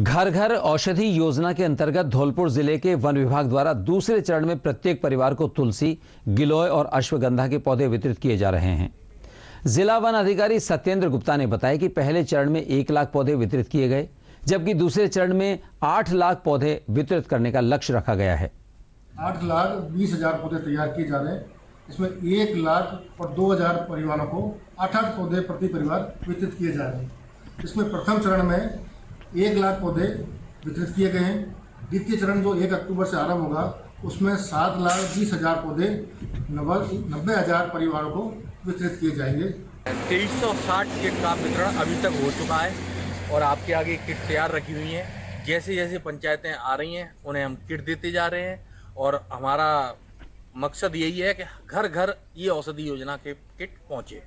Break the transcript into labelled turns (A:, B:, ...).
A: घर घर औषधि योजना के अंतर्गत धौलपुर ज़िले के वन विभाग द्वारा दूसरे चरण में प्रत्येक परिवार को तुलसी, गिलोय और अश्वगंधा के पौधे वितरित किए जा रहे हैं। जिला वन अधिकारी सत्येंद्र गुप्ता ने बताया कि पहले चरण में एक लाख पौधे वितरित किए गए, जबकि दूसरे चरण में आठ लाख पौधे वितरित करने का लक्ष्य रखा गया है।
B: आठ लाख बीस हज़ार पौधे तैयार किए जा रहे हैं। इसमें एक लाख और दो हज़ार परिवारों को आठ आठ पौधे प्रति परिवार वितरित किए जा रहे हैं। इसमें प्रथम चरण में एक लाख पौधे वितरित किए गए हैं। द्वितीय चरण जो एक अक्टूबर से आरंभ होगा, उसमें सात लाख बीस हज़ार पौधे, नब्बे हज़ार परिवारों को वितरित किए जाएँगे।
C: तेईस सौ साठ किट का वितरण अभी तक हो चुका है और आपके आगे किट तैयार रखी हुई है। जैसे जैसे पंचायतें आ रही हैं, उन्हें हम किट देते जा रहे हैं और हमारा मकसद यही है कि घर घर ये औषधि योजना के किट पहुँचे।